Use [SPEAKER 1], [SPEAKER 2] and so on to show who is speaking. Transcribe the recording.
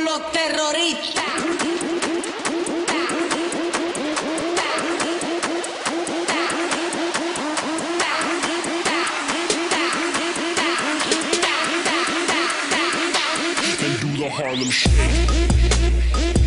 [SPEAKER 1] con los terroristas.
[SPEAKER 2] Harlem Shake.